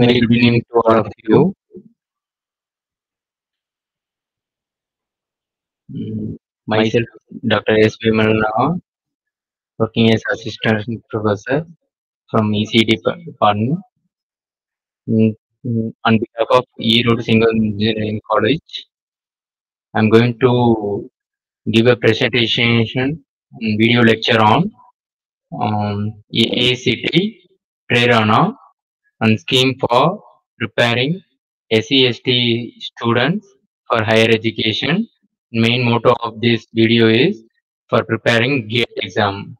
Very good evening to all of you. Myself, Dr. S. Vimalna, working as assistant professor from dep- department. Mm, mm, On behalf of E Road Single Engineering College, I'm going to give a presentation and video lecture on um, AICTE Prerana and scheme for preparing SC/ST students for higher education. Main motto of this video is for preparing GATE exam.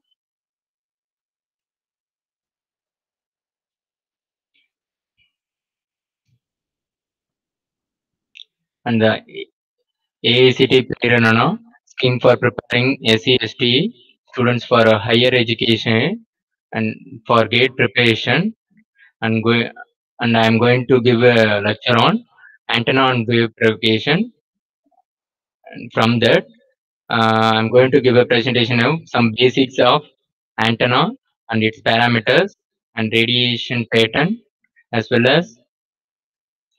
And the AICTE Prerana scheme for preparing SC/ST students for higher education and for GATE preparation. And go and I am going to give a lecture on antenna and wave propagation. And from that, uh, I'm going to give a presentation of some basics of antenna and its parameters and radiation pattern as well as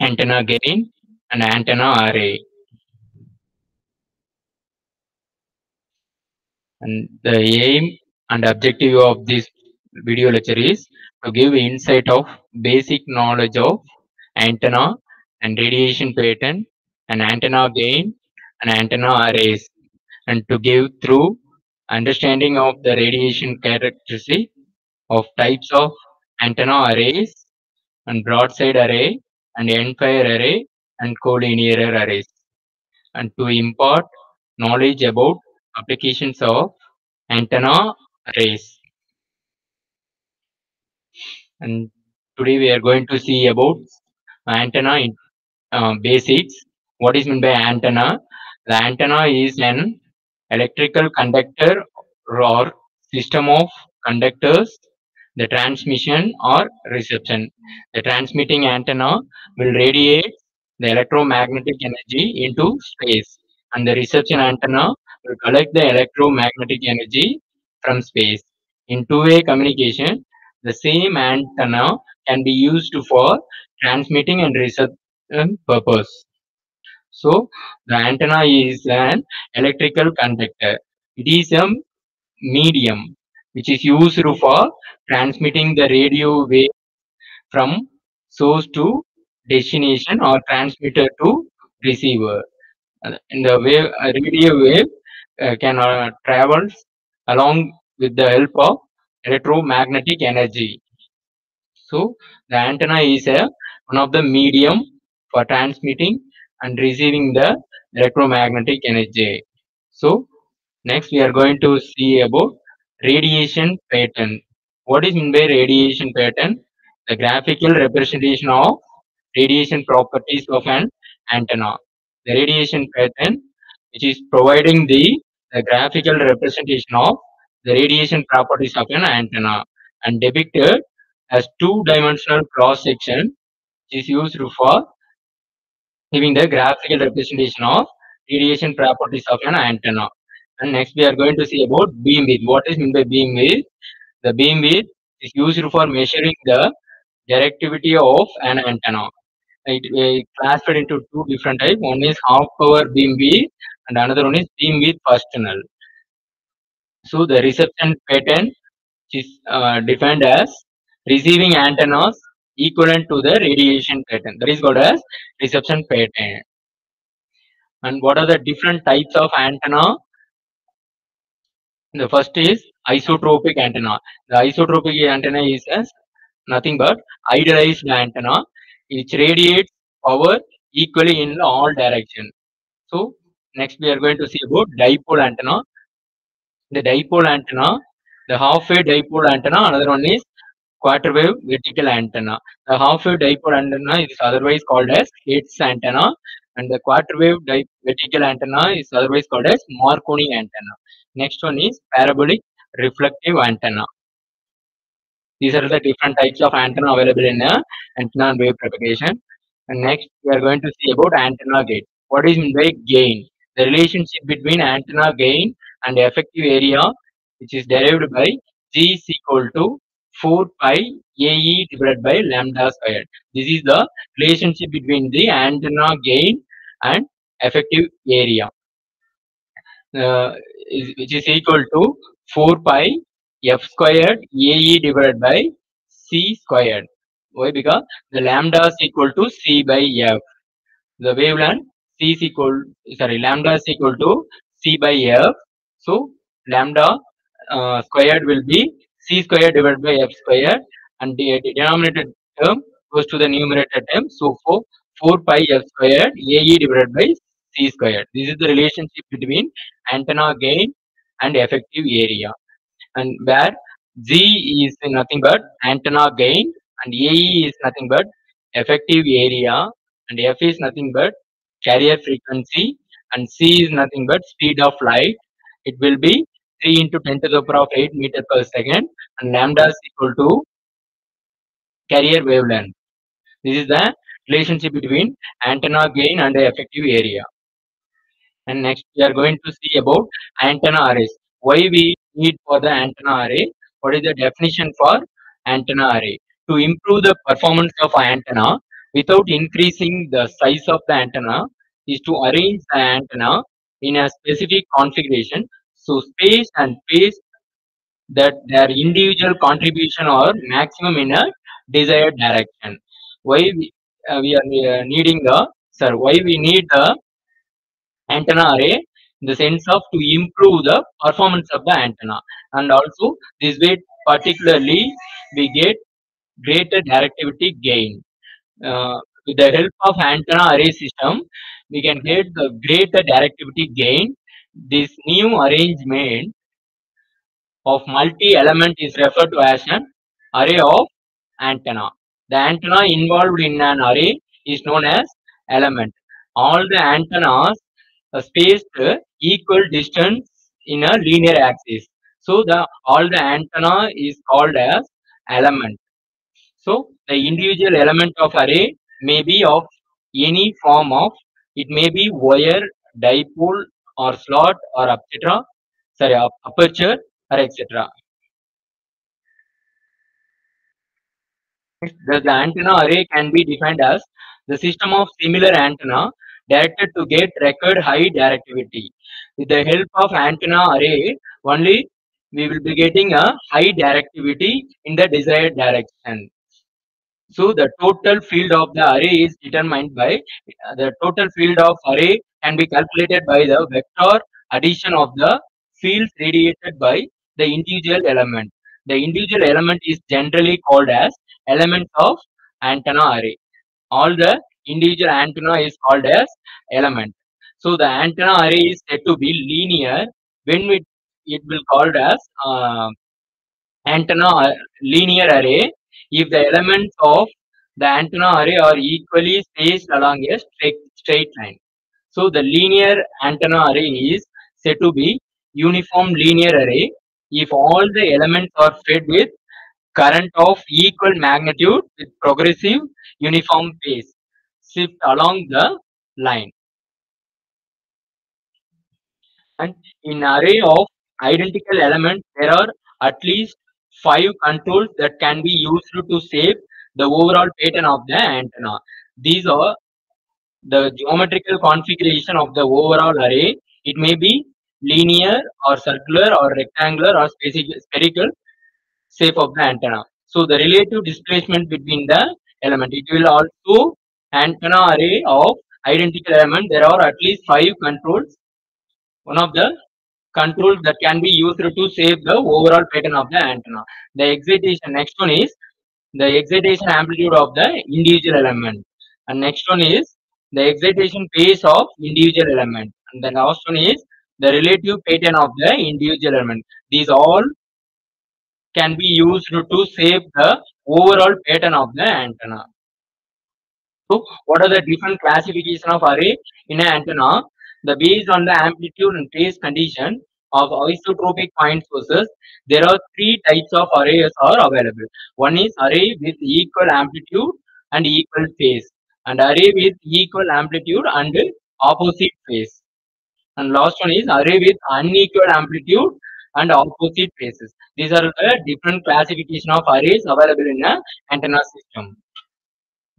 antenna gain and antenna array. And the aim and objective of this video lecture is to give insight of basic knowledge of antenna and radiation pattern and antenna gain and antenna arrays and to give through understanding of the radiation characteristic of types of antenna arrays and broadside array and end-fire array and collinear arrays and to impart knowledge about applications of antenna arrays. And today we are going to see about antenna in, uh, basics. What is meant by antenna? The antenna is an electrical conductor or system of conductors, the transmission or reception. The transmitting antenna will radiate the electromagnetic energy into space and the reception antenna will collect the electromagnetic energy from space. In two-way communication, the same antenna can be used for transmitting and reception purpose. So the antenna is an electrical conductor. It is a medium which is used for transmitting the radio wave from source to destination or transmitter to receiver. And the wave, radio wave uh, can uh, travel along with the help of electromagnetic energy. So the antenna is a one of the medium for transmitting and receiving the electromagnetic energy. So next we are going to see about radiation pattern. What is meant by radiation pattern? The graphical representation of radiation properties of an antenna. The radiation pattern which is providing the, the graphical representation of the radiation properties of an antenna and depicted as two-dimensional cross-section which is used for giving the graphical representation of radiation properties of an antenna. And next we are going to see about beam width. What is meant by beam width? The beam width is used for measuring the directivity of an antenna. It uh, classified into two different types. One is half power beam width and another one is beam width null. So the reception pattern is uh, defined as receiving antennas equivalent to the radiation pattern. That is called as reception pattern. And what are the different types of antenna? The first is isotropic antenna. The isotropic antenna is as nothing but idealized antenna which radiates power equally in all direction. So next we are going to see about dipole antenna. The dipole antenna, the half wave dipole antenna, another one is quarter wave vertical antenna. The half wave dipole antenna is otherwise called as Hertz antenna and the quarter wave vertical antenna is otherwise called as Marconi antenna. Next one is parabolic reflective antenna. These are the different types of antenna available in uh, antenna and wave propagation. And next, we are going to see about antenna gain. What is meant gain? The relationship between antenna gain and effective area, which is derived by G is equal to 4 pi AE divided by lambda squared. This is the relationship between the antenna gain and effective area, uh, is, which is equal to 4 pi f squared AE divided by C squared. Why? Because the lambda is equal to C by F. The wavelength C is equal, sorry, lambda is equal to C by F. So, lambda uh, squared will be C squared divided by F squared and the, the denominator term goes to the numerator term. So, for 4 pi F squared AE divided by C squared. This is the relationship between antenna gain and effective area and where G is nothing but antenna gain and AE is nothing but effective area and F is nothing but carrier frequency and C is nothing but speed of light. It will be 3 into 10 to the power of 8 meter per second and lambda is equal to carrier wavelength. This is the relationship between antenna gain and the effective area. And next we are going to see about antenna arrays. Why we need for the antenna array? What is the definition for antenna array? To improve the performance of antenna without increasing the size of the antenna is to arrange the antenna in a specific configuration so space and phase that their individual contribution or maximum in a desired direction. Why we, uh, we are needing the sir? Why we need the antenna array? In the sense of to improve the performance of the antenna, and also this way particularly we get greater directivity gain. Uh, with the help of antenna array system, we can get the greater directivity gain. This new arrangement of multi-element is referred to as an array of antenna. The antenna involved in an array is known as element. All the antennas are spaced equal distance in a linear axis. So the all the antenna is called as element. So the individual element of array may be of any form of it may be wire, dipole, or slot, or etc. Sorry, aperture, or etc. The, the antenna array can be defined as the system of similar antenna directed to get record high directivity. With the help of antenna array, only we will be getting a high directivity in the desired direction. So the total field of the array is determined by uh, the total field of array can be calculated by the vector addition of the fields radiated by the individual element. The individual element is generally called as elements of antenna array. All the individual antenna is called as element. So the antenna array is said to be linear when it, it will called as uh, antenna linear array if the elements of the antenna array are equally spaced along a straight, straight line. So the linear antenna array is said to be uniform linear array if all the elements are fed with current of equal magnitude with progressive uniform phase shift along the line. And in array of identical elements, there are at least five controls that can be used to shape the overall pattern of the antenna. These are the geometrical configuration of the overall array. It may be linear or circular or rectangular or spherical shape of the antenna. So the relative displacement between the element, it will also antenna array of identical element. There are at least five controls. One of the controls that can be used to shape the overall pattern of the antenna. The excitation, next one is the excitation amplitude of the individual element. And next one is the excitation phase of individual element. And the last one is the relative pattern of the individual element. These all can be used to shape the overall pattern of the antenna. So, what are the different classification of array in an antenna? The based on the amplitude and phase condition, of isotropic point sources, there are three types of arrays are available. One is array with equal amplitude and equal phase, and array with equal amplitude and opposite phase. And last one is array with unequal amplitude and opposite phases. These are the different classification of arrays available in a antenna system.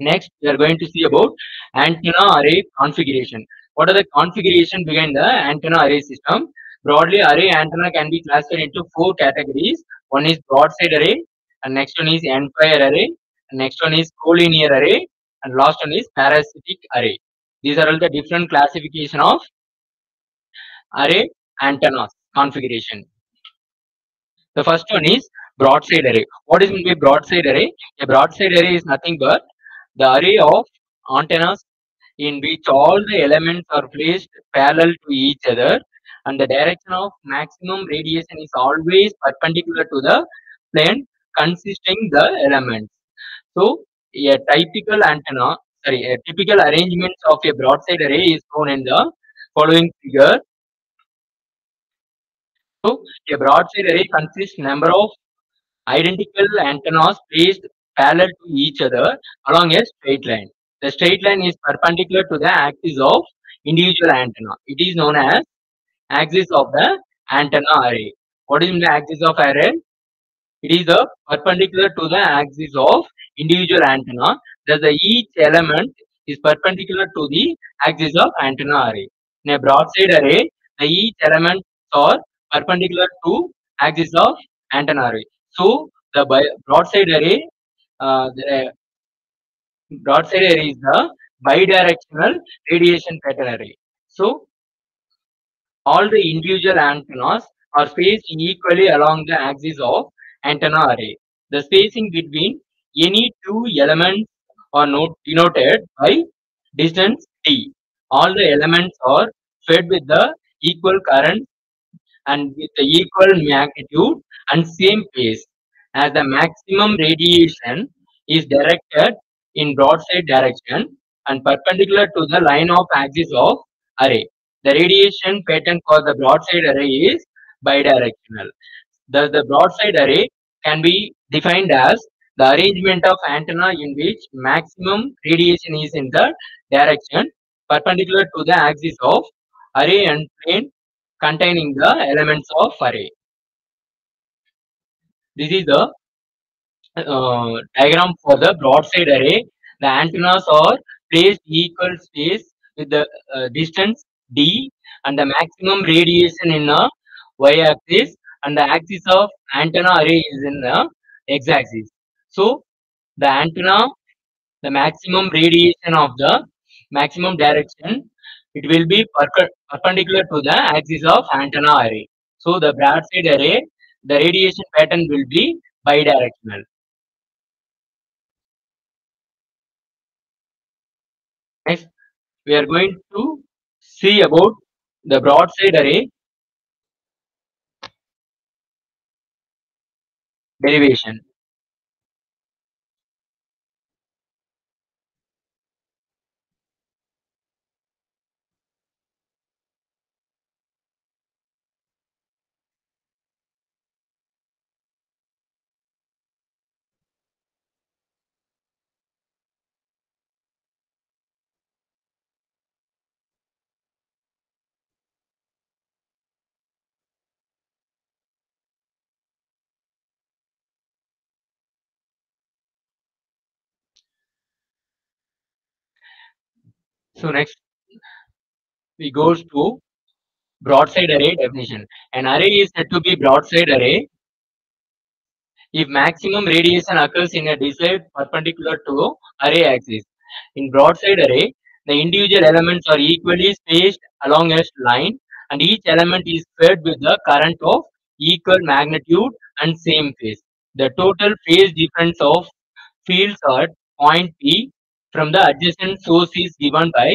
Next, we are going to see about antenna array configuration. What are the configuration behind the antenna array system? Broadly, array antenna can be classified into four categories. One is broadside array, and next one is end-fire array, and next one is collinear array, and last one is parasitic array. These are all the different classification of array antennas configuration. The first one is broadside array. What is meant broadside array? A broadside array is nothing but the array of antennas in which all the elements are placed parallel to each other and the direction of maximum radiation is always perpendicular to the plane consisting the elements. So a typical antenna, sorry, a typical arrangement of a broadside array is shown in the following figure. So a broadside array consists number of identical antennas placed parallel to each other along a straight line. The straight line is perpendicular to the axis of individual antenna. It is known as axis of the antenna array. What is the axis of array? It is the perpendicular to the axis of individual antenna. Thus, the each element is perpendicular to the axis of antenna array. In a broadside array, the each element are perpendicular to axis of antenna array. So, the broadside array, uh, the broadside array is the bidirectional radiation pattern array. So, all the individual antennas are spaced equally along the axis of antenna array. The spacing between any two elements are not denoted by distance d. All the elements are fed with the equal current and with the equal magnitude and same phase as the maximum radiation is directed in broadside direction and perpendicular to the line of axis of array. The radiation pattern for the broadside array is bidirectional. Thus, the broadside array can be defined as the arrangement of antenna in which maximum radiation is in the direction perpendicular to the axis of array and plane containing the elements of array. This is the uh, diagram for the broadside array. The antennas are placed equal space with the uh, distance d and the maximum radiation in the y-axis and the axis of antenna array is in the x-axis. So, the antenna, the maximum radiation of the maximum direction, it will be per perpendicular to the axis of antenna array. So, the broadside array, the radiation pattern will be bidirectional. Next, we are going to see about the broadside array derivation. So next we goes to broadside array definition. An array is said to be broadside array if maximum radiation occurs in a desired perpendicular to array axis. In broadside array, the individual elements are equally spaced along a line and each element is fed with the current of equal magnitude and same phase. The total phase difference of fields at point P from the adjacent source is given by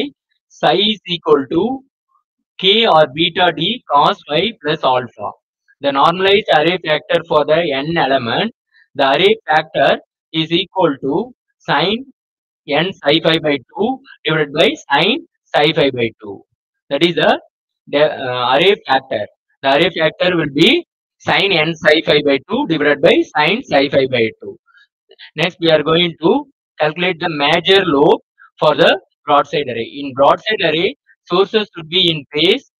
psi is equal to k or beta d cos phi plus alpha. The normalized array factor for the n element, the array factor is equal to sine n psi phi by 2 divided by sine psi phi by 2. That is the, the uh, array factor. The array factor will be sine n psi phi by 2 divided by sine psi phi by 2. Next, we are going to calculate the major lobe for the broadside array. In broadside array, sources should be in phase.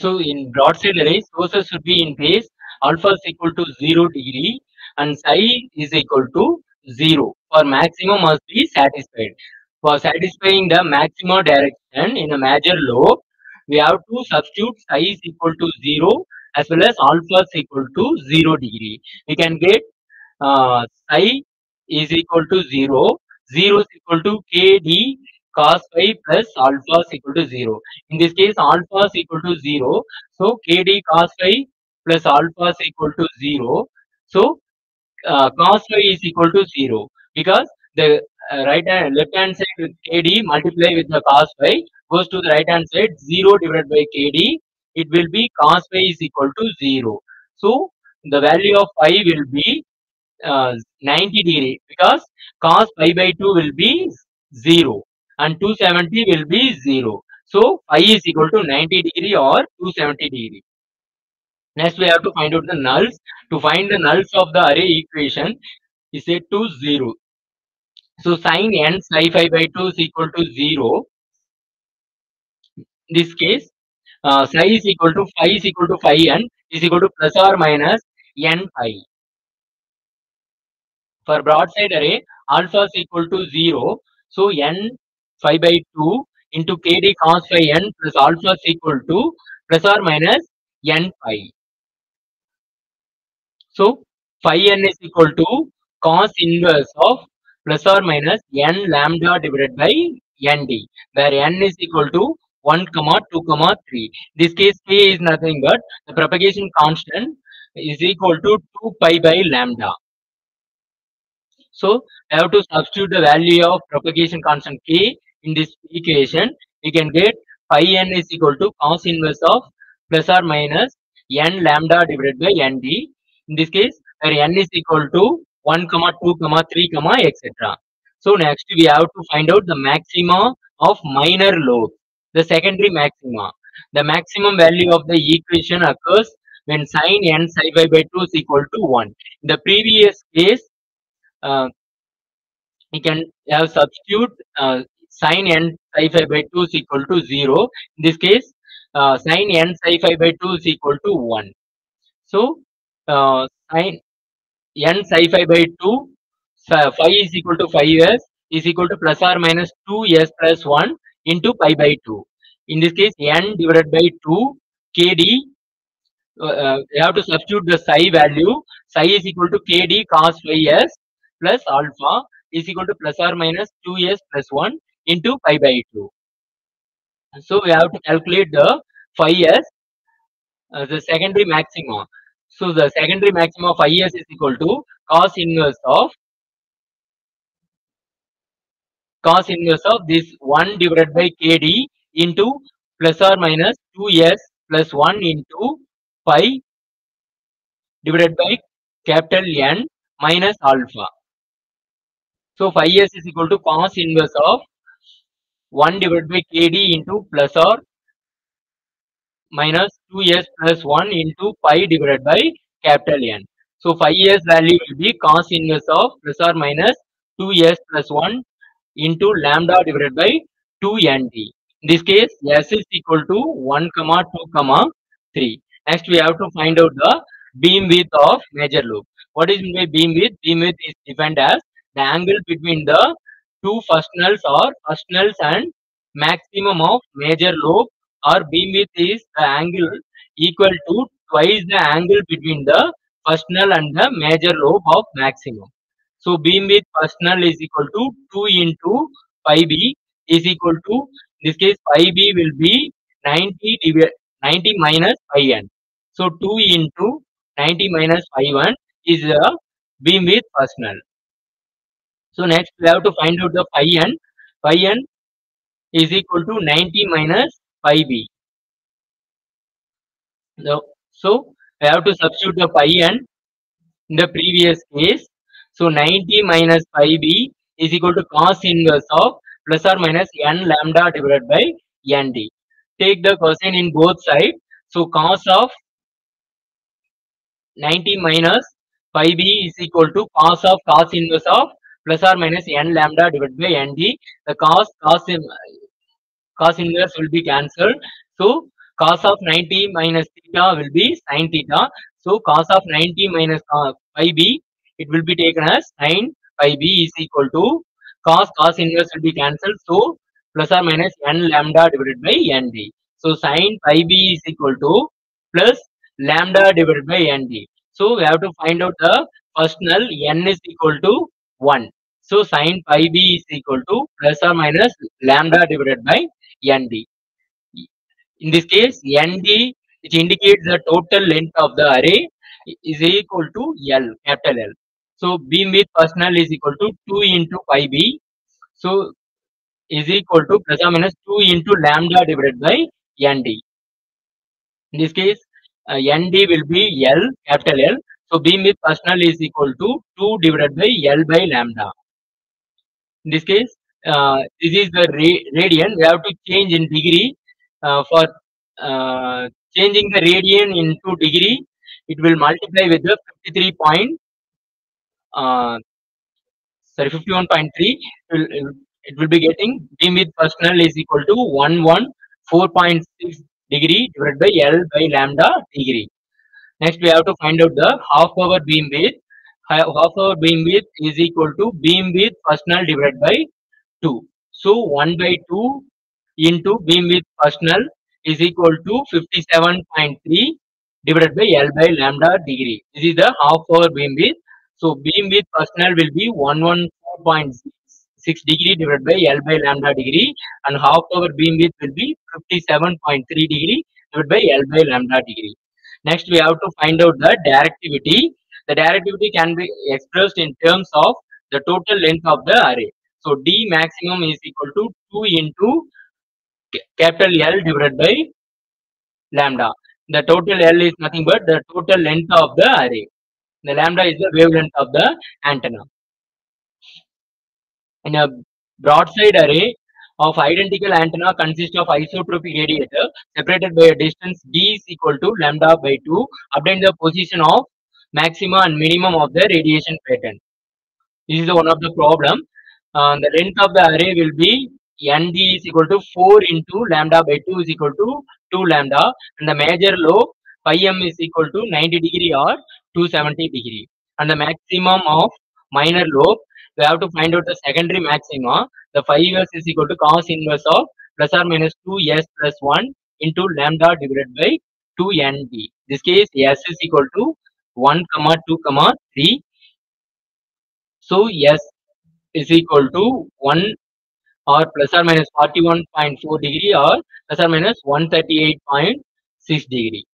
So in broadside array, sources should be in phase alpha is equal to 0 degree and psi is equal to 0 for maximum must be satisfied. For satisfying the maximum direction in a major lobe, we have to substitute psi is equal to 0 as well as alpha is equal to 0 degree. We can get uh, psi is equal to 0, 0 is equal to kd cos phi plus alpha is equal to 0. In this case, alpha is equal to 0. So, kd cos phi plus alpha is equal to 0. So, uh, cos phi is equal to 0 because the uh, right hand left hand side kd multiply with the cos phi goes to the right hand side 0 divided by kd it will be cos phi is equal to 0 so the value of phi will be uh, 90 degree because cos pi by 2 will be 0 and 270 will be 0 so phi is equal to 90 degree or 270 degree Next, we have to find out the nulls. To find the nulls of the array equation, is set to 0. So, sine n psi phi by 2 is equal to 0. In this case, uh, psi is equal to phi is equal to phi n is equal to plus or minus n phi. For broadside array, alpha is equal to 0. So, n phi by 2 into kd cos phi n plus alpha is equal to plus or minus n phi. So phi n is equal to cos inverse of plus or minus n lambda divided by nd, where n is equal to 1 comma 2 comma 3. This case k is nothing but the propagation constant is equal to 2 pi by lambda. So I have to substitute the value of propagation constant k in this equation. We can get phi n is equal to cos inverse of plus or minus n lambda divided by nd in this case where n is equal to 1 comma 2 comma 3 comma etc so next we have to find out the maxima of minor lobe the secondary maxima. The maximum value of the equation occurs when sine n psi phi by 2 is equal to 1 in the previous case uh, we can have substitute uh, sine n psi phi by 2 is equal to 0 in this case uh, sine n psi phi by 2 is equal to 1 so uh, sine n psi phi by 2 phi is equal to 5s is equal to plus or minus 2s plus 1 into pi by 2 in this case n divided by 2 kd uh, you have to substitute the psi value. Psi is equal to kd cos phi s plus alpha is equal to plus or minus 2s plus 1 into pi by 2 so we have to calculate the phi s uh, the secondary maxima so the secondary maximum of IS is equal to cos inverse of cos inverse of this 1 divided by KD into plus or minus 2S plus 1 into pi divided by capital N minus alpha. So phi s is equal to cos inverse of 1 divided by KD into plus or minus 2s plus 1 into pi divided by capital N. So phi s value will be cos inverse of plus or minus 2s plus 1 into lambda divided by 2 nd. In this case, s is equal to 1 comma 2 comma 3. Next, we have to find out the beam width of major lobe. What is by beam width? Beam width is defined as the angle between the two first nulls or first nulls and maximum of major lobe or beam width is the angle equal to twice the angle between the first null and the major lobe of maximum. So beam width first null is equal to 2 into pi b is equal to in this case pi b will be 90 divided 90 minus pi n. So 2 into 90 minus pi 1 is the beam width first null. So next we have to find out the pi n. Pi n is equal to 90 minus pi b. So, so we have to substitute the pi n in the previous case. So 90 minus pi b is equal to cos inverse of plus or minus n lambda divided by nd. Take the cosine in both sides. So cos of 90 minus pi b is equal to cos of cos inverse of plus or minus n lambda divided by nd. The cos cos cos inverse will be cancelled. So cos of 90 minus theta will be sin theta. So cos of 90 minus pi b it will be taken as sin pi b is equal to cos cos inverse will be cancelled. So plus or minus n lambda divided by nd. So sin pi b is equal to plus lambda divided by nd. So we have to find out the first null n is equal to 1. So sin pi b is equal to plus or minus lambda divided by nd. In this case, nd which indicates the total length of the array is equal to L, capital L. So beam width first null is equal to 2 into pi b. So is equal to plus or minus 2 into lambda divided by nd. In this case, uh, nd will be L, capital L. So beam width first null is equal to 2 divided by L by lambda. In this case, uh, this is the ra radian. We have to change in degree. Uh, for uh, changing the radian into degree, it will multiply with the 53 point, uh, sorry, 51.3. It will, it will be getting beam width first null is equal to 114.6 degree divided by L by lambda degree. Next, we have to find out the half power beam width. Half power beam width is equal to beam width first null divided by 2. So 1 by 2 into beam width first null is equal to 57.3 divided by L by lambda degree. This is the half power beam width. So beam width first null will be 114.6 degree divided by L by lambda degree and half power beam width will be 57.3 degree divided by L by lambda degree. Next, we have to find out the directivity. The directivity can be expressed in terms of the total length of the array. So D maximum is equal to 2 into capital L divided by lambda. The total L is nothing but the total length of the array. The lambda is the wavelength of the antenna. In a broadside array of identical antenna consists of isotropic radiator separated by a distance d is equal to lambda by 2. Obtain the position of maxima and minimum of the radiation pattern. This is one of the problem. Uh, the length of the array will be nd is equal to 4 into lambda by 2 is equal to 2 lambda and the major lobe pi m is equal to 90 degree or 270 degree and the maximum of minor lobe we have to find out the secondary maxima the 5s is equal to cos inverse of plus or minus 2s plus 1 into lambda divided by 2 nd this case s is equal to 1 comma 2 comma 3 so s is equal to 1 or plus or minus 41.4 degree or plus or minus 138.6 degree.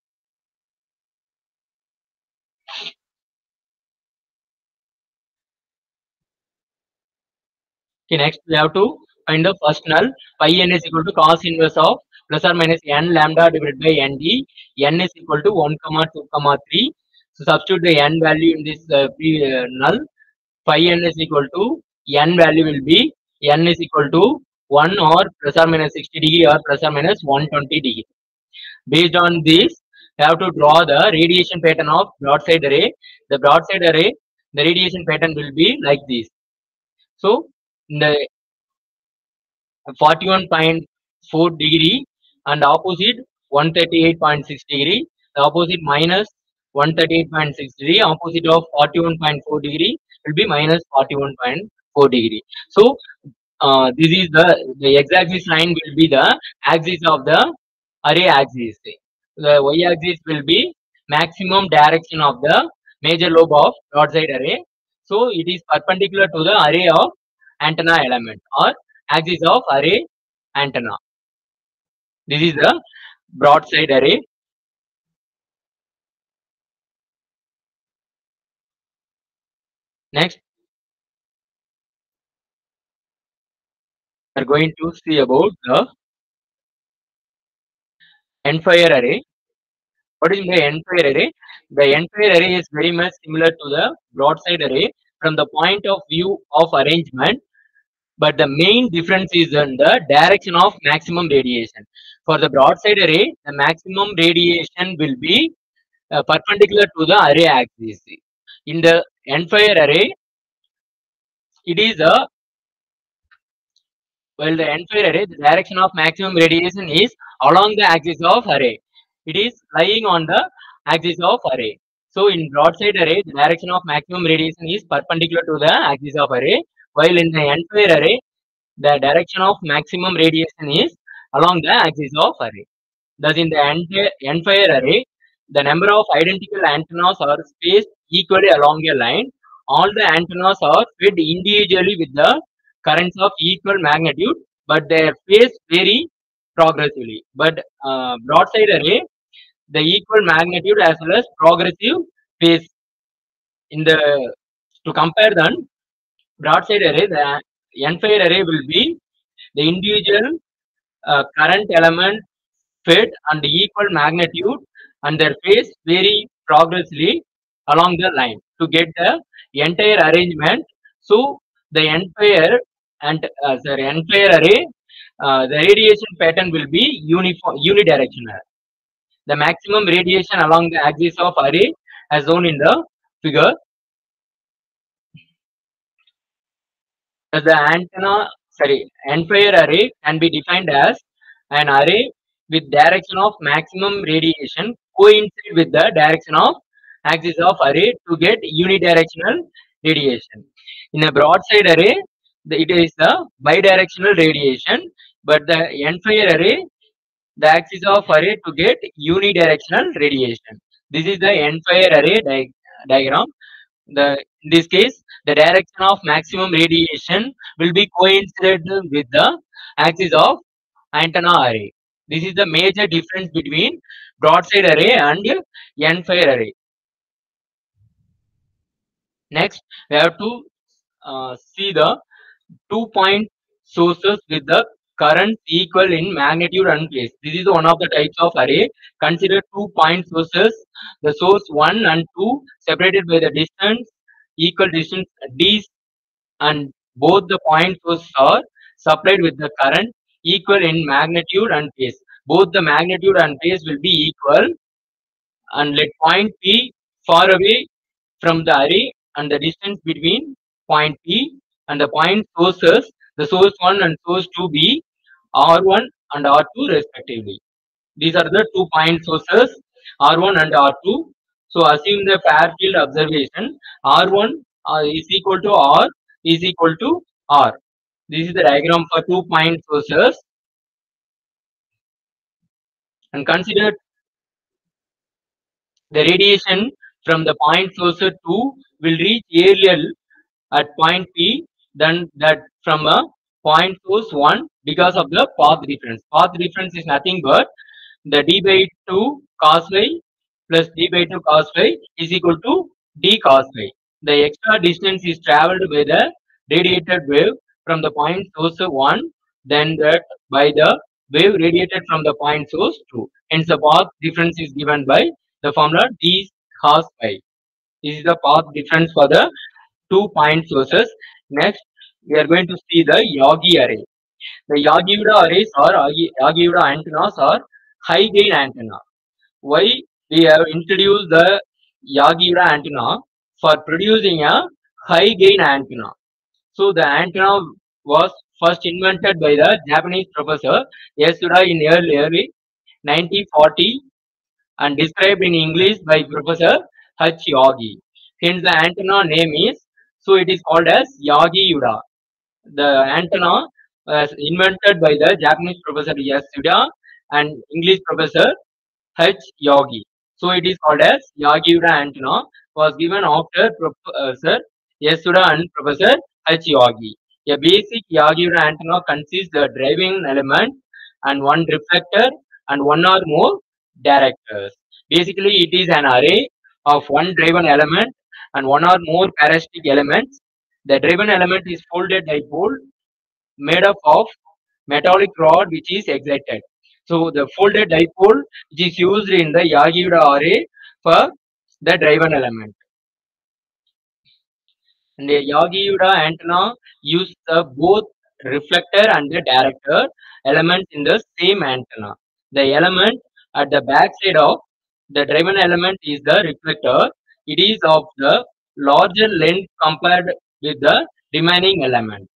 Okay, next we have to find the first null. Pi n is equal to cos inverse of plus or minus n lambda divided by nd. n is equal to 1 comma 2 comma 3. So substitute the n value in this uh, pre, uh, null. Pi n is equal to n value will be n is equal to 1 or plus or minus 60 degree or plus or minus 120 degree. Based on this, have to draw the radiation pattern of broadside array. The broadside array, the radiation pattern will be like this. So, the 41.4 degree and opposite 138.6 degree, the opposite minus 138.6 degree, opposite of 41.4 degree will be minus 41.4 degree. So, uh, this is the the x-axis line will be the axis of the array axis. The y-axis will be maximum direction of the major lobe of broadside array. So it is perpendicular to the array of antenna element or axis of array antenna. This is the broadside array. Next, we are going to see about the end-fire array. What is the end-fire array? The end-fire array is very much similar to the broadside array from the point of view of arrangement, but the main difference is in the direction of maximum radiation. For the broadside array, the maximum radiation will be uh, perpendicular to the array axis. In the end-fire array, it is a well the end-fire array, the direction of maximum radiation is along the axis of array. It is lying on the axis of array. So in broadside array, the direction of maximum radiation is perpendicular to the axis of array, while in the end-fire array, the direction of maximum radiation is along the axis of array. Thus, in the end, end-fire array, the number of identical antennas are spaced equally along a line. All the antennas are fed individually with the currents of equal magnitude, but their phase vary progressively. But uh, broadside array, the equal magnitude as well as progressive phase. In the to compare then, broadside array, the end-fire array will be the individual uh, current element fed and equal magnitude and their phase vary progressively along the line to get the entire arrangement. So the entire and uh, sorry, entire array, uh, the radiation pattern will be uniform, unidirectional. The maximum radiation along the axis of array as shown in the figure. The antenna, sorry, end-fire array can be defined as an array with direction of maximum radiation coincide with the direction of axis of array to get unidirectional radiation. In a broadside array, the, it is the bidirectional radiation, but the end-fire array, the axis of array to get unidirectional radiation. This is the end-fire array di diagram. The in this case, the direction of maximum radiation will be coincident with the axis of antenna array. This is the major difference between broadside array and end-fire array. Next, we have to uh, see the two point sources with the currents equal in magnitude and phase. This is one of the types of array. Consider two point sources, the source 1 and 2 separated by the distance, equal distance d and both the point sources are supplied with the current equal in magnitude and phase. Both the magnitude and phase will be equal and let point P far away from the array and the distance between point P and the point sources, the source 1 and source 2 be R1 and R2 respectively. These are the two point sources R1 and R2. So assume the far field observation R1 uh, is equal to R is equal to R. This is the diagram for two point sources. And consider the radiation from the point source 2 will reach earlier at point P than that from a point source 1 because of the path difference. Path difference is nothing but the d by 2 cos y plus d by 2 cos y is equal to d cos y. The extra distance is traveled by the radiated wave from the point source 1 then that by the wave radiated from the point source 2. Hence the path difference is given by the formula d cos y. This is the path difference for the two point sources. Next, we are going to see the Yagi array. The Yagi Uda arrays or Yagi Uda antennas are high gain antenna. Why we have introduced the Yagi Uda antenna for producing a high gain antenna. So the antenna was first invented by the Japanese professor S. Uda in early, early 1940 and described in English by Professor H. Yagi. Hence the antenna name is, so it is called as Yagi Uda. The antenna was invented by the Japanese professor S. Uda and English professor H. Yagi. So it is called as Yagi Uda antenna was given after Professor uh, S. Uda and Professor H. Yagi. A basic Yagi antenna consists the driving element and one reflector and one or more directors. Basically, it is an array of one driven element and one or more parasitic elements. The driven element is folded dipole made up of metallic rod which is excited. So the folded dipole which is used in the Yagi-Uda array for the driven element. The Yagi-Uda antenna use both reflector and the director elements in the same antenna. The element at the back side of the driven element is the reflector. It is of the larger length compared with the remaining element.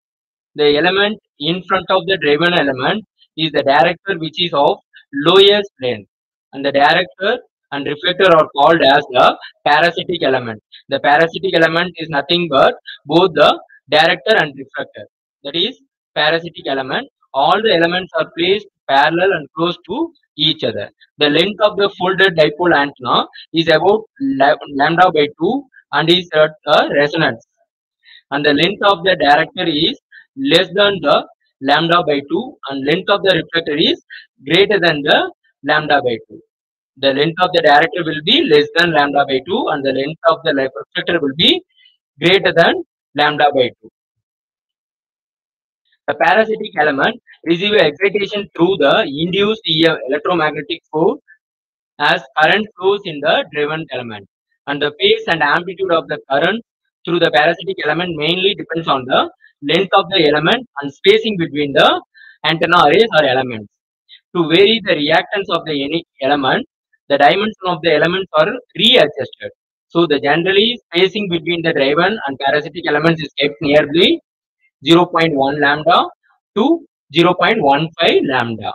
The element in front of the driven element is the director which is of lowest length. And the director and reflector are called as the parasitic element. The parasitic element is nothing but both the director and reflector. That is parasitic element. All the elements are placed parallel and close to each other. The length of the folded dipole antenna is about lambda by 2 and is at a resonance. And the length of the director is less than the lambda by 2 and length of the reflector is greater than the lambda by 2 the length of the director will be less than lambda by 2 and the length of the reflector will be greater than lambda by 2. The parasitic element receive excitation through the induced electromagnetic force as current flows in the driven element and the phase and amplitude of the current through the parasitic element mainly depends on the length of the element and spacing between the antenna arrays or elements. To vary the reactance of the any element, the dimension of the elements are readjusted. So the generally spacing between the driven and parasitic elements is kept nearly 0.1 lambda to 0.15 lambda.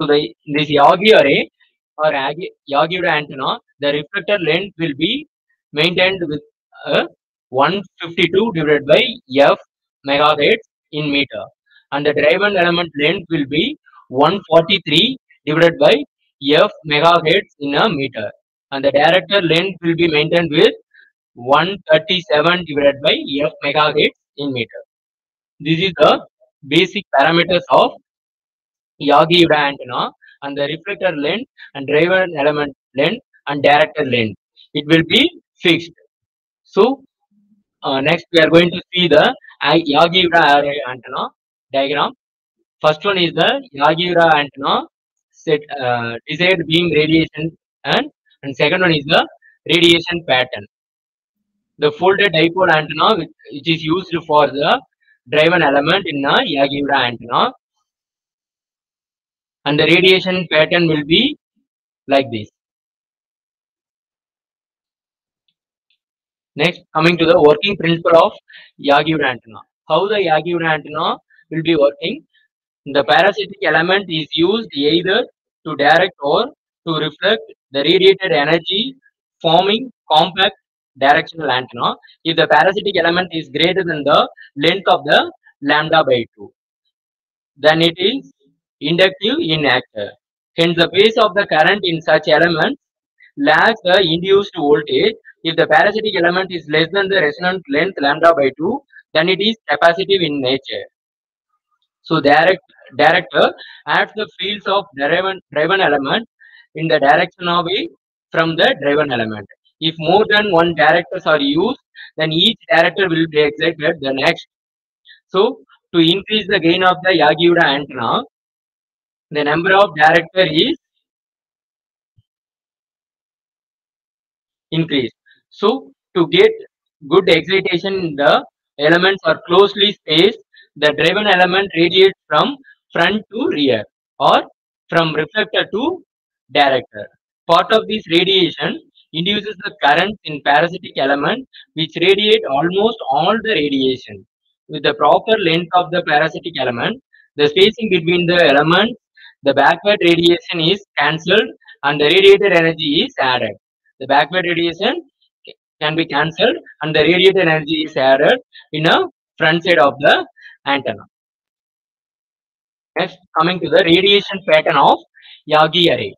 So the this Yagi array or Yagi antenna, the reflector length will be maintained with uh, 152 divided by f megahertz in meter, and the driven element length will be 143 divided by f megahertz in a meter and the director length will be maintained with 137 divided by f megahertz in meter. This is the basic parameters of Yagi Uda antenna and the reflector length and driver element length and director length. It will be fixed. So uh, next we are going to see the Yagi Uda antenna diagram. First one is the Yagi Uda antenna set uh, desired beam radiation and and second one is the radiation pattern. The folded dipole antenna which, is used for the driven element in a Yagi-Uda antenna and the radiation pattern will be like this. Next coming to the working principle of Yagi-Uda antenna. How the Yagi-Uda antenna will be working. The parasitic element is used either to direct or to reflect the radiated energy forming compact directional antenna. If the parasitic element is greater than the length of the lambda by 2 then it is inductive in nature. Hence the phase of the current in such elements lags the induced voltage. If the parasitic element is less than the resonant length lambda by 2 then it is capacitive in nature. So direct director adds the fields of driven, driven element in the direction of it from the driven element. If more than one directors are used, then each director will be excited the next. So to increase the gain of the Yagi-Uda antenna, the number of director is increased. So to get good excitation, the elements are closely spaced. The driven element radiates from front to rear or from reflector to director. Part of this radiation induces the current in parasitic element which radiate almost all the radiation. With the proper length of the parasitic element, the spacing between the elements, the backward radiation is cancelled and the radiated energy is added. The backward radiation can be cancelled and the radiated energy is added in a front side of the antenna. Next, coming to the radiation pattern of Yagi array.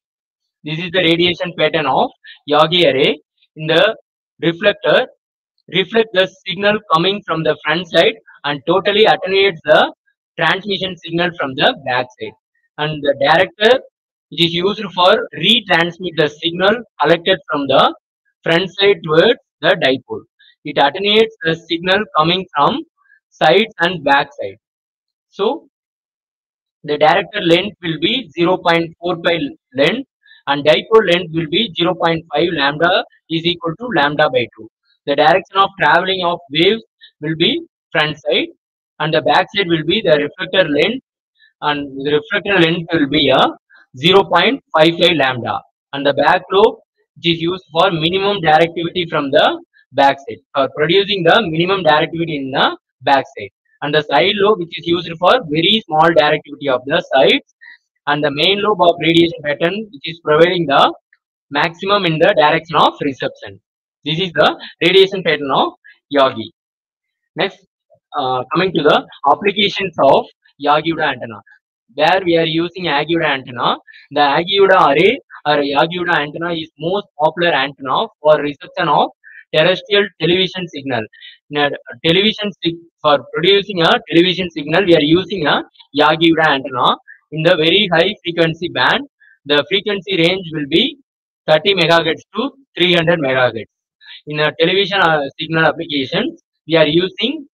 This is the radiation pattern of Yagi array. In the reflector, reflect the signal coming from the front side and totally attenuates the transmission signal from the back side. And the director which is used for retransmit the signal collected from the front side towards the dipole. It attenuates the signal coming from sides and back side. So the director length will be 0.45 length and dipole length will be 0.5 lambda is equal to lambda by 2. The direction of traveling of waves will be front side and the back side will be the reflector length and the reflector length will be a 0.55 lambda and the back lobe which is used for minimum directivity from the back side for producing the minimum directivity in the back side and the side lobe which is used for very small directivity of the sides and the main lobe of radiation pattern which is providing the maximum in the direction of reception. This is the radiation pattern of Yagi. Next, uh, coming to the applications of Yagi-Uda antenna. Where we are using Yagi-Uda antenna, the Yagi-Uda array or Yagi-Uda antenna is most popular antenna for reception of terrestrial television signal. Now, television for producing a television signal, we are using a Yagi-Uda antenna in the very high frequency band. The frequency range will be 30 megahertz to 300 megahertz. In a television uh, signal application, we are using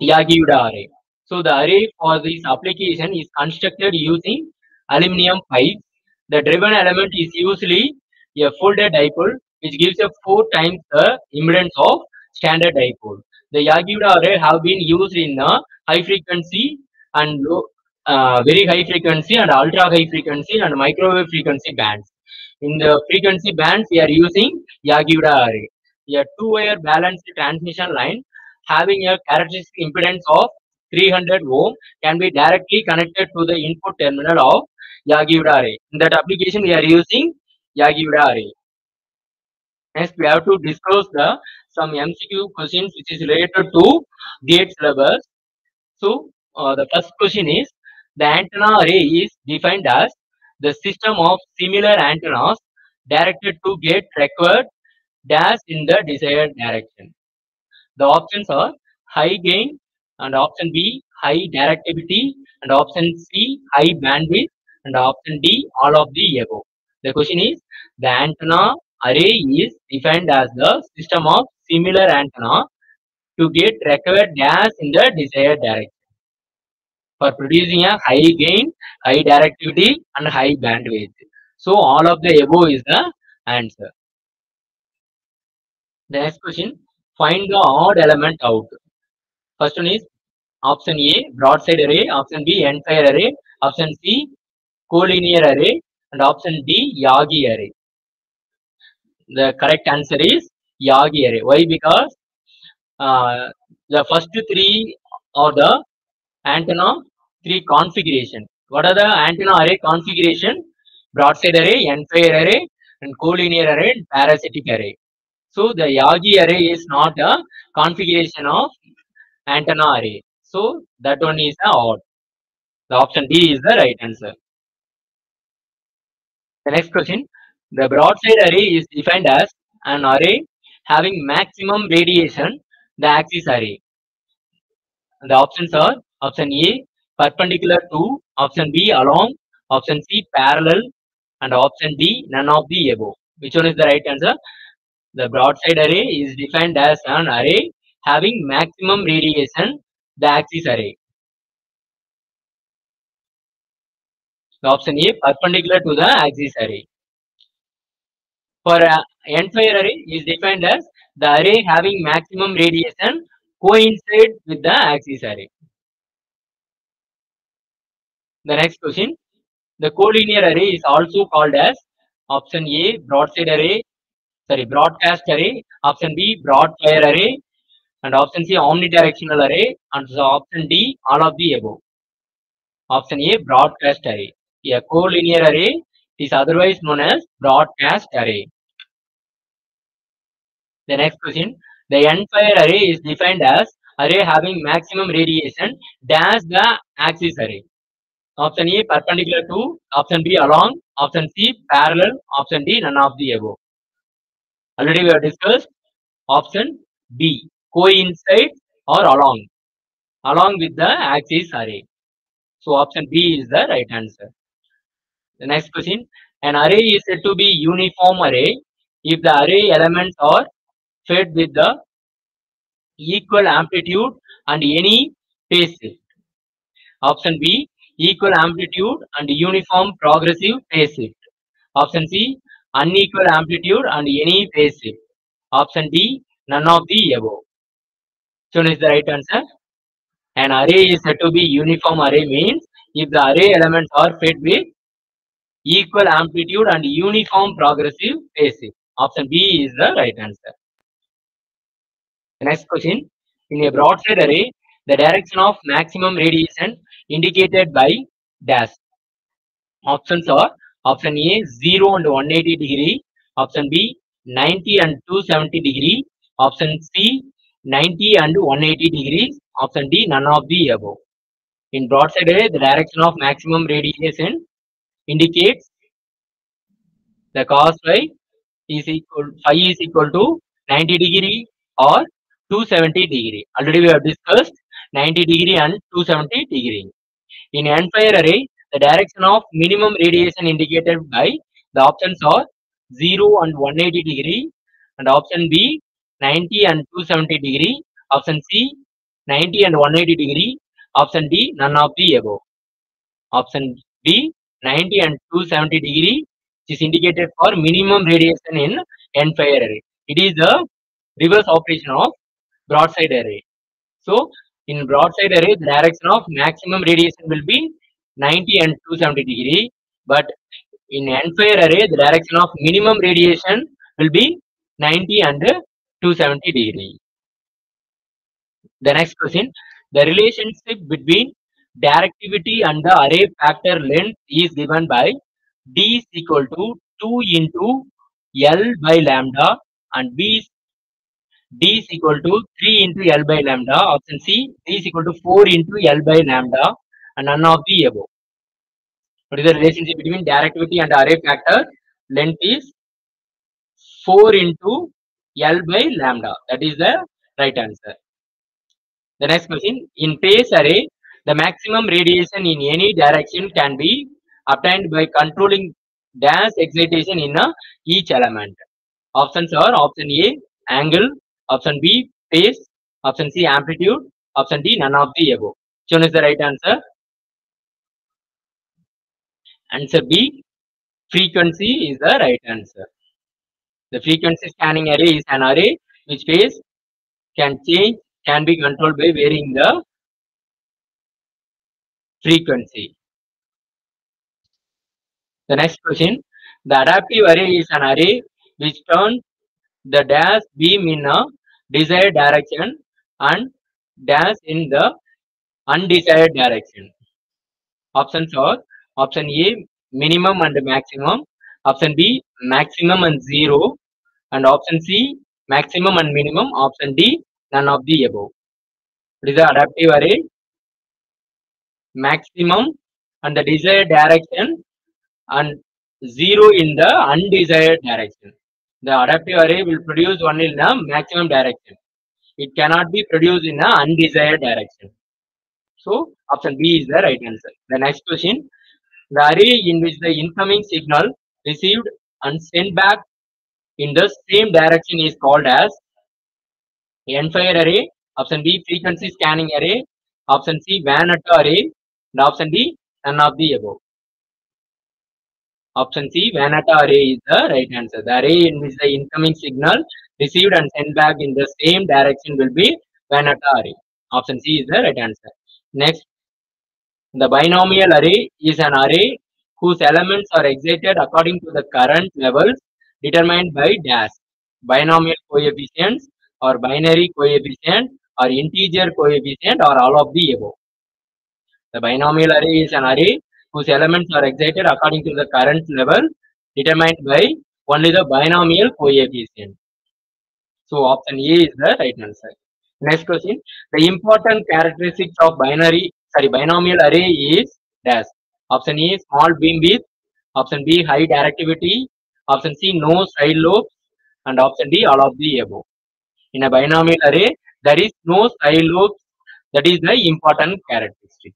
Yagi-Uda array. So the array for this application is constructed using aluminum pipes. The driven element is usually a folded dipole which gives a four times the impedance of standard dipole. The Yagi-Uda array have been used in uh, high frequency and low, uh, very high frequency and ultra high frequency and microwave frequency bands. In the frequency bands, we are using Yagi-Uda array. A two-wire balanced transmission line having a characteristic impedance of 300 ohm can be directly connected to the input terminal of Yagi-Uda array. In that application, we are using Yagi-Uda array. Next, we have to disclose the some MCQ questions which is related to gate syllabus. So, uh, the first question is the antenna array is defined as the system of similar antennas directed to get required dash in the desired direction. The options are high gain and option B high directivity and option C high bandwidth and option D all of the above. The question is the antenna array is defined as the system of similar antenna to get required gas in the desired direction for producing a high gain, high directivity and high bandwidth. So all of the above is the answer. The next question, find the odd element out. First one is option A, broadside array, option B, end-fire array, option C, collinear array, and option D, Yagi array. The correct answer is Yagi array. Why? Because uh, the first three are the antenna three configuration. What are the antenna array configuration? Broadside array, end-fire array, and collinear array, and parasitic array. So the Yagi array is not a configuration of antenna array. So that one is the odd. The option D is the right answer. The next question. The broadside array is defined as an array having maximum radiation, the axis array. The options are option A perpendicular to, option B along, option C parallel, and option D none of the above. Which one is the right answer? The broadside array is defined as an array having maximum radiation, the axis array. The option A perpendicular to the axis array. For uh, end-fire array is defined as the array having maximum radiation coincide with the axis array. The next question, the collinear array is also called as option A broadside array, sorry broadcast array, option B broadfire array, and option C omnidirectional array, and so option D all of the above. Option A broadcast array. A collinear array is otherwise known as broadcast array. The next question, the end-fire array is defined as array having maximum radiation dash the axis array. Option A perpendicular to, option B along, option C parallel, option D none of the above. Already we have discussed option B coincide or along, along with the axis array. So option B is the right answer. The next question, an array is said to be uniform array if the array elements are fed with the equal amplitude and any phase shift. Option B, equal amplitude and uniform progressive phase shift. Option C, unequal amplitude and any phase shift. Option D, none of the above. So, is the right answer? An array is said to be uniform array means if the array elements are fed with equal amplitude and uniform progressive phase shift. Option B is the right answer. The next question. In a broadside array, the direction of maximum radiation indicated by dash. Options are option A 0 and 180 degree, option B 90 and 270 degree, option C 90 and 180 degrees, option D none of the above. In broadside array, the direction of maximum radiation indicates the cos phi is equal phi is equal to 90 degree or 270 degree. Already we have discussed 90 degree and 270 degree. In end fire array, the direction of minimum radiation indicated by the options are 0 and 180 degree and option B 90 and 270 degree, option C 90 and 180 degree, option D none of the above. Option B 90 and 270 degree is indicated for minimum radiation in end fire array. It is the reverse operation of broadside array. So, in broadside array, the direction of maximum radiation will be 90 and 270 degree, but in end fire array, the direction of minimum radiation will be 90 and 270 degree. The next question, the relationship between directivity and the array factor length is given by D is equal to 2 into L by lambda and B is D is equal to 3 into L by lambda. Option C, D is equal to 4 into L by lambda and none of the above. What is the relationship between directivity and array factor? Length is 4 into L by lambda. That is the right answer. The next question, in phase array, the maximum radiation in any direction can be obtained by controlling dash excitation in a, each element. Options are option A, angle, option B, phase, option C, amplitude, option D, none of the above. Which one is the right answer. Answer B, frequency is the right answer. The frequency scanning array is an array which phase can change, can be controlled by varying the frequency. The next question, the adaptive array is an array which turns the dash beam in a desired direction and dash in the undesired direction. Options are option A minimum and maximum, option B maximum and zero, and option C maximum and minimum, option D none of the above. It is the adaptive array maximum and the desired direction and zero in the undesired direction. The adaptive array will produce only in the maximum direction. It cannot be produced in the undesired direction. So option B is the right answer. The next question, the array in which the incoming signal received and sent back in the same direction is called as end fire array, option B frequency scanning array, option C Van Atta array, and option D none of the above. Option C Van Atta array is the right answer. The array in which the incoming signal received and sent back in the same direction will be Van Atta array. Option C is the right answer. Next, the binomial array is an array whose elements are excited according to the current levels determined by dash. Binomial coefficients or binary coefficient or integer coefficient or all of the above. The binomial array is an array whose elements are excited according to the current level determined by only the binomial coefficient. So option A is the right answer. Next question. The important characteristics of binary, sorry, binomial array is dash. Option A, small beam width. Option B, high directivity. Option C, no side lobes. And option D, all of the above. In a binomial array, there is no side lobes. That is the important characteristic.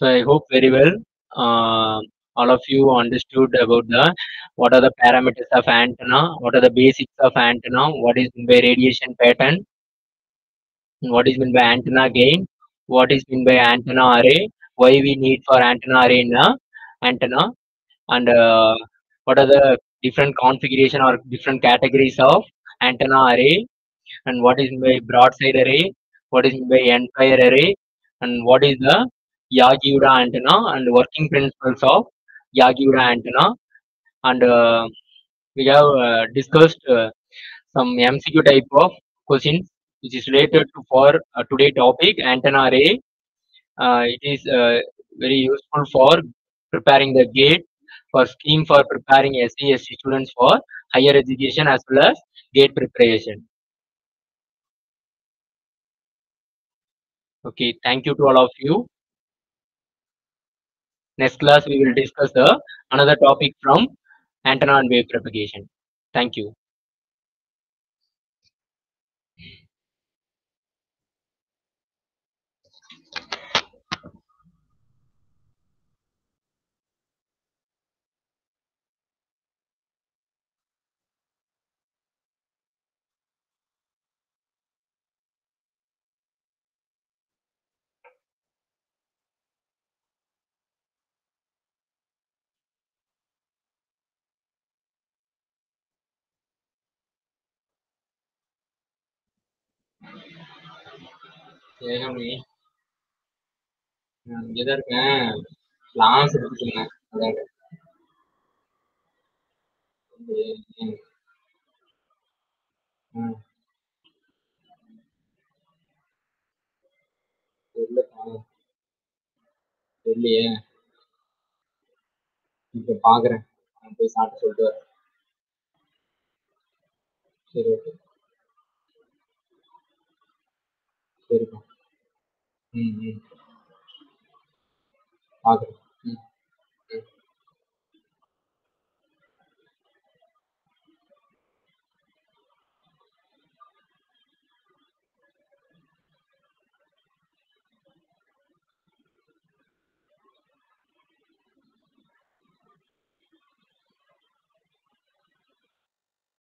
So I hope very well. Uh, all of you understood about the what are the parameters of antenna, what are the basics of antenna, what is meant by radiation pattern, what is meant by antenna gain, what is meant by antenna array, why we need for antenna array in antenna, and uh, what are the different configuration or different categories of antenna array, and what is meant by broadside array, what is meant by end-fire array, and what is the Yagi-Uda antenna and working principles of Yagi-Uda antenna, and uh, we have uh, discussed uh, some MCQ type of questions which is related to for uh, today topic antenna array. Uh, it is uh, very useful for preparing the gate for scheme for preparing SC ST students for higher education as well as gate preparation. Okay, thank you to all of you. Next class we will discuss the another topic from antenna and wave propagation. Thank you. ஏகமணி நான் தான் இருக்கேன். Lance எடுத்துட்டு இருந்தேன் அதாவது இல்லையே இப்போ போய் சாப்பிட்டு சொல்லிட்டு சரி ஓகே சரிப்பா हम्म, हम्म। हुँ। आगरा।